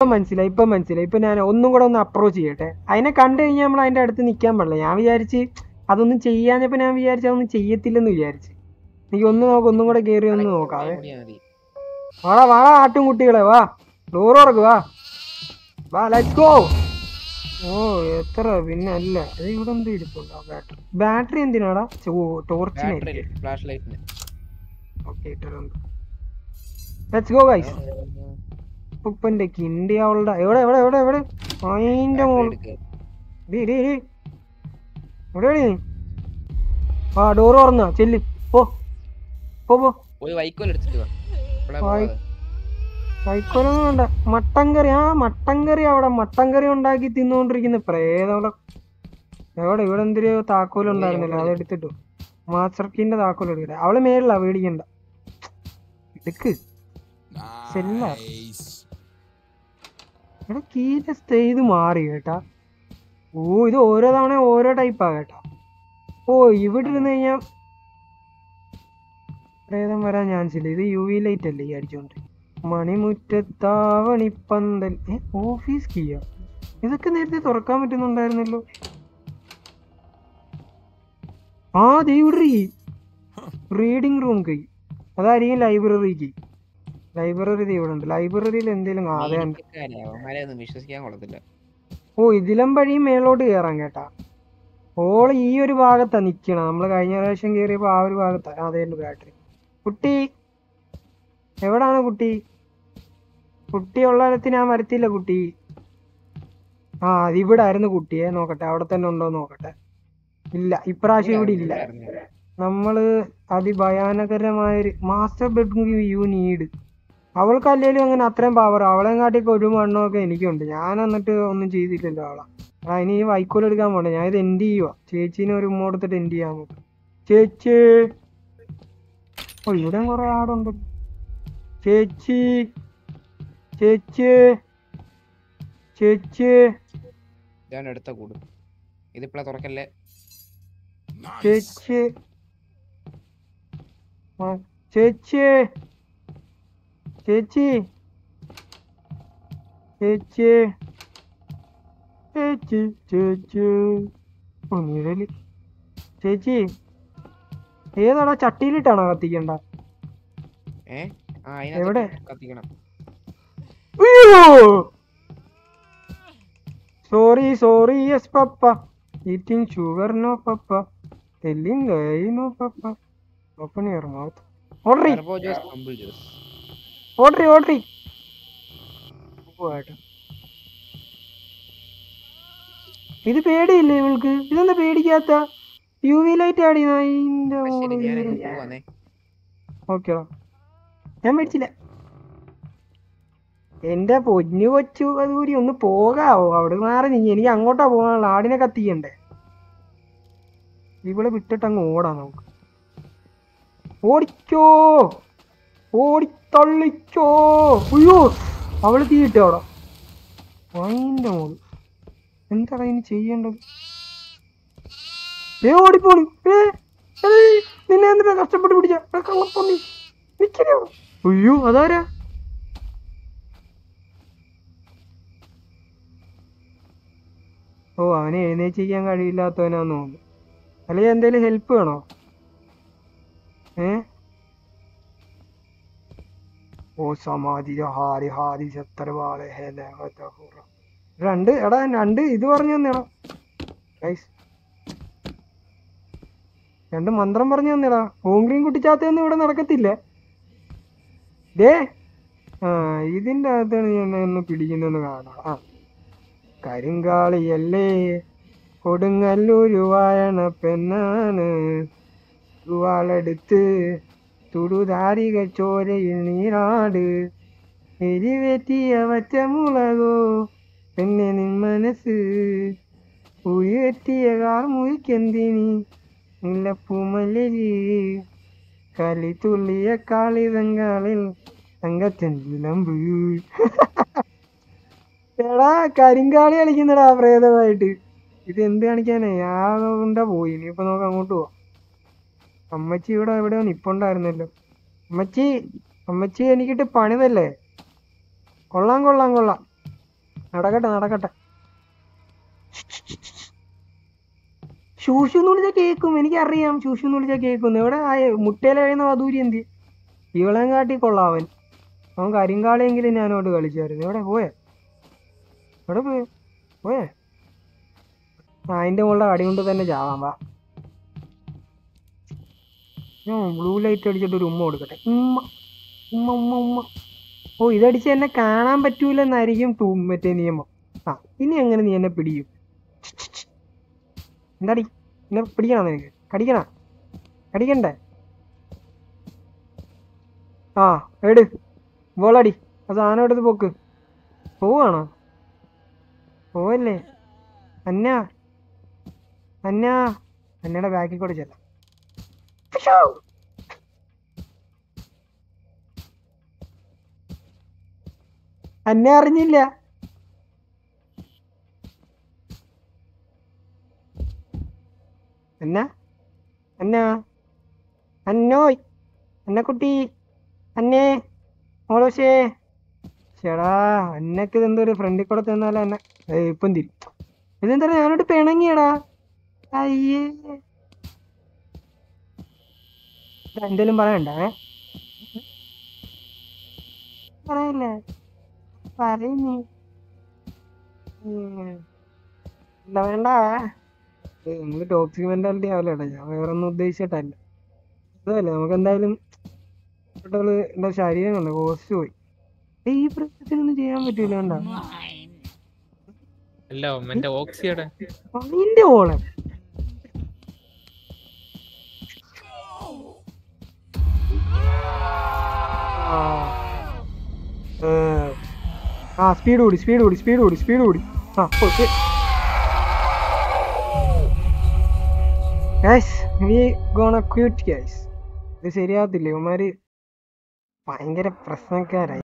ഇപ്പം മനസ്സിലായി ഇപ്പം മനസ്സിലായി. ഇപ്പം ഞാൻ ഒന്നും കൂടെ ഒന്ന് അപ്രോച്ച് ചെയ്യട്ടെ. അതിനെ കണ്ടു കഴിഞ്ഞാൽ നമ്മൾ അതിന്റെ അടുത്ത് നിൽക്കാൻ പാടില്ല. ഞാൻ വിചാരിച്ച് അതൊന്നും ചെയ്യാഞ്ഞപ്പോൾ ഞാൻ വിചാരിച്ച് അതൊന്നും ചെയ്യത്തില്ലെന്ന് വിചാരിച്ച്. എനിക്ക് ഒന്ന് നോക്ക് ഒന്നും കൂടെ കയറി ഒന്ന് നോക്കാവേ മതി. വാടാ വാടാ ആട്ടും കുട്ടികളെ വാ. ഡോർ തുറക്ക് വാ. വാ ലെറ്റ്സ് ഗോ ഓ എത്ര പിന്നെ അല്ല അത് ഇവിടെ എന്ത് ഇരിപ്പുണ്ടോ. ബാറ്ററി ബാറ്ററി എന്തിനാടാ? ഓ ലൈറ്റിന് ഓക്കെ ഇട്ടിട്ടുണ്ട് ലെറ്റ്സ് ഗോ ഗൈസ് ഉപ്പന്റെ കിണ്ടി അവളുടെ എവിടെ എവിടെ എവിടെ എവിടെ അതിന്റെ മോൾ എവിടെയാണ് ആ ഡോർ തുറന്ന ചെല്ല് പോ പോ പോ പോയി വൈക്കോൽ എടുത്തിട്ട് വാ ഇവിടെ വായി- പോവാതെ. സൈക്കോലൊന്നും വേണ്ട മട്ടൻ കറി ആ മട്ടൻ കറി അവിടെ മട്ടൻ കറി ഉണ്ടാക്കി തിന്നുകൊണ്ടിരിക്കുന്ന പ്രേതം അവിടെ എവിടെ ഇവിടെ എന്തൊരു താക്കോൽ ഉണ്ടായിരുന്നല്ലോ അത് എടുത്തിട്ടു മാസ്റ്റർക്കിന്റെ താക്കോൽ എടുക്കട്ടെ അവൾ മേളിലാ പേടിക്കണ്ട എടുക്ക് ഇവിടെ കീന്റെ ചെയ്ത് മാറി കേട്ടാ. ഓ ഇത് ഓരോ തവണ ഓരോ ടൈപ്പാ കേട്ടാ. ഓ ഇവിടെ ഇരുന്ന് കഴിഞ്ഞാ പ്രേതം വരാൻ ചാൻസ് ഇല്ല. ഇത് യു വി ലൈറ്റ് അല്ലേ ഈ അടിച്ചോണ്ട്. മണിമുറ്റത്താവണിപ്പന്തൽ ഏ ഓഫീസ് കീയ ഇതൊക്കെ നേരത്തെ തുറക്കാൻ പറ്റുന്നുണ്ടായിരുന്നല്ലോ. ആ ദേ റീഡിങ് റീഡിംഗ് റൂം കൈ അതായിരിക്കും ലൈബ്രറി കീ ലൈബ്രറി ഇവിടെ ഉണ്ട് ലൈബ്രറിയിൽ എന്തെങ്കിലും ഒന്നും വിശ്വസിക്കാൻ കൊള്ളത്തില്ല. ഓ ഇതിലും വഴിയും മേലോട്ട് കയറാൻ കേട്ടാ. ഓൾ ഈ ഒരു ഭാഗത്താ നിക്കണം. നമ്മൾ കഴിഞ്ഞ പ്രാവശ്യം കയറിയപ്പോ ആ ഒരു ഭാഗത്താ. അതേ ബാറ്ററി. കുട്ടി. എവിടാണ് കുട്ടി? കുട്ടി ഉള്ളിടത്ത് ഞാൻ വരത്തില്ല കുട്ടി. ആ അതിവിടെ ആയിരുന്നു കുട്ടിയെ നോക്കട്ടെ. അവിടെ തന്നെ ഉണ്ടോ നോക്കട്ടെ. ഇല്ല ഇപ്രാവശ്യം ഇവിടെ ഇല്ല. നമ്മൾ അതിഭയാനകരമായൊരു മാസ്റ്റർ ബെഡ്റൂം യു നീഡ്. അവൾക്ക് അല്ലെങ്കിലും അങ്ങനെ അത്രയും പവർ അവളെ കാട്ടിയൊക്കെ ഒരു മണ്ണൊക്കെ എനിക്കുണ്ട്. ഞാൻ എന്നിട്ട് ഒന്നും ചെയ്തില്ലല്ലോ അവളെ. ഇനി ഈ വൈക്കോൽ എടുക്കാൻ പോണ്ട. ഞാൻ ഇത് എൻഡ് ചെയ്യുക ചേച്ചീനെ ഒരു ഉമ്മ കൊടുത്തിട്ട് എൻഡ് ചെയ്യാൻ നോക്കും ചേച്ചി. ഓ ഇവിടെ കുറെ ആടുണ്ട് ചേച്ചി. ചേച്ചി. ചേച്ചി. ഞാൻ എടുത്ത കൂട്. ഇതിപ്പോഴാ തുറക്കല്ലേ? ചേച്ചി. ചേച്ചി. ചേച്ചി. ചേച്ചി. ചേച്ചി ചേച്ചി. ഓ നിഴൽ ചേച്ചി ഏതാടാ ചട്ടിയിലിട്ടാണോ കത്തിക്കണ്ട? എവിടെ? Sorry sorry yes papa eating sugar no papa telling no papa open your mouth ഓർഡറി ടർബോ ഓടറി ഓർഡറി ഇത് പേടിയില്ലേ ഇവൾക്ക്? ഇതെന്താ പേടിക്കാത്ത? യു വി ലൈറ്റ് ആടി. ഓക്കെ ഞാൻ മേടിച്ചില്ല. എന്റെ പൊന്നു കൊച്ചു അതുകൂടി ഒന്ന് പോകാവോ? അവിടെ മാറി നീ എനിക്ക് അങ്ങോട്ടാ പോകാനുള്ള ആടിനെ കത്തിക്കണ്ടേ? ഇവളെ വിട്ടിട്ട് അങ്ങ് ഓടാം നമുക്ക്. ഓടിക്കോ. ഓടിത്തള്ളിക്കോ അയ്യോ അവൾ തീയിട്ട് അവിടെ. അതിന്റെ മോൾ. എന്താണ് ഇനി ചെയ്യേണ്ടത്? ഏ ഓടിപ്പോണി. ഏ നിന്നെ എന്തിനാ കഷ്ടപ്പെട്ട് പിടിച്ച? കള്ളപ്പൊന്നി അയ്യോ അതാരാ? ഓ അവനെ എഴുന്നേച്ചിരിക്കാൻ കഴിയില്ലാത്തവനാന്ന് തോന്നുന്നു. അല്ലെങ്കിൽ എന്തെങ്കിലും ഹെൽപ്പ് വേണോ? ഏ? Harry Harry. രണ്ട് എടാ രണ്ട് ഇത് പറഞ്ഞു തന്നെടാ. ഗൈസ് രണ്ട് മന്ത്രം പറഞ്ഞു തന്നെടാ. ഹോംഗ്രീൻ കുട്ടിച്ചാത്തൊന്നും ഇവിടെ നടക്കത്തില്ല. ദേ. ആ ഇതിന്റെ അകത്താണ് ഞാൻ ഒന്ന് പിടിക്കുന്നെന്ന് കാണാം. ആ. കരിങ്കാളിയല്ലേ. കൊടുങ്ങല്ലൂരു വായണ പെണ്ണാണ്. വാളെടുത്ത് തുടുതാരിക ചോരയിൽ നീരാട് എരിവെറ്റിയ വറ്റമുളകോ പെണ്ണെ നിൻ മനസ്സ്. ഉയർത്തിയ കാർമുയിക്കെന്തിനി മുല്ലപ്പൂമല്ലരി കളി തുള്ളിയ കാളിതങ്കാളിൽ തങ്കച്ചെന്തിലമ്പ് എടാ കരിങ്കാളി കളിക്കുന്നടാ പ്രേതമായിട്ട്. ഇത് എന്ത് കാണിക്കാനേ? ആളുണ്ട പോയി. ഇനിയിപ്പോ നമുക്ക് അങ്ങോട്ട് പോവാം. അമ്മച്ചി ഇവിടെ എവിടെയോ നിപ്പുണ്ടായിരുന്നല്ലോ. അമ്മച്ചി അമ്മച്ചി എനിക്കിട്ട് പണിതല്ലേ? കൊള്ളാം കൊള്ളാം കൊള്ളാം. നടക്കട്ടെ നടക്കട്ടെ. ശൂഷു എന്ന് വിളിച്ചാൽ കേൾക്കും എനിക്കറിയാം ശൂഷു എന്ന് വിളിച്ചാൽ കേൾക്കും. എവിടെ ആ മുട്ടയിൽ കഴിയുന്ന വധൂരി എന്ത്? ഇവളെ കാട്ടി കൊള്ളാവൻ അവൻ. കരിങ്കാളിയെങ്കിലും ഞാനോട് കളിച്ചായിരുന്നു. എവിടെ പോയേ? എവിടെ പോയേ? പോയേ? ആ അതിന്റെ മുകളിൽ അടി കൊണ്ട് തന്നെ ചാവാം വാ. ഞാൻ ബ്ലൂ ലൈറ്റ് അടിച്ചിട്ട് ഒരു ഉമ്മ കൊടുക്കട്ടെ. ഉമ്മ ഉമ്മ ഉമ്മ ഉമ്മ. ഓ ഇതടിച്ച് എന്നെ കാണാൻ പറ്റൂലെന്നായിരിക്കും തൂ മറ്റേ നിയമം. ആ ഇനി എങ്ങനെ നീ എന്നെ പിടിയും? എന്താടി? എന്നെ പിടിക്കണം നിനക്ക്? കടിക്കണ? കടിക്കണ്ടേ? ആ എട്. ബോളടി. ആ സാധനം എടുത്ത് പോക്ക്. പോവാണോ? പോവല്ലേ? അന്ന? അന്ന? അന്നയുടെ ബാക്കിൽ കൂടെ ചെല്ലാം. അന്നെ അറിഞ്ഞില്ല. എന്നാ? എന്നാ? അന്നോയ് അന്നക്കുട്ടി അന്നേ? മോളോശേ ചേടാ എന്നക്ക് ഇതെന്തോ ഒരു ഫ്രണ്ടിൽ കൂടെ തന്നാലോ എന്നെ ഇപ്പം തിരി. ഇതെന്താ ഞാനോട് പിണങ്ങിയടാ. അയ്യേ. എന്തേലും പറയണ്ടേ? പറയല്ലേ? പറയുന്നേ എന്താ വേണ്ട? നിങ്ങൾ ടോക്സിക് മെന്റാലിറ്റി ആവില്ലേട്ടാ ഞാൻ വേറെ ഒന്നും ഉദ്ദേശിച്ചിട്ടല്ല. അതല്ലേ നമുക്ക് എന്തായാലും എന്റെ ശരീരം കണ്ട? കോസ്റ്റ് പോയി. ഈ പ്രശ്നത്തിനൊന്നും ചെയ്യാൻ പറ്റൂല കണ്ട? അല്ല എന്റെ ഓക്സിയുടെ നിന്റെ ഓളെ സ്പീഡ് കൂടി സ്പീഡ് കൂടി സ്പീഡ് കൂടി സ്പീഡ് കൂടി ആ okay. Guys we gonna cute guys ഇത് ശരിയാകത്തില്ല ഇവന്മാര് ഭയങ്കര പ്രശ്നക്കാരായി.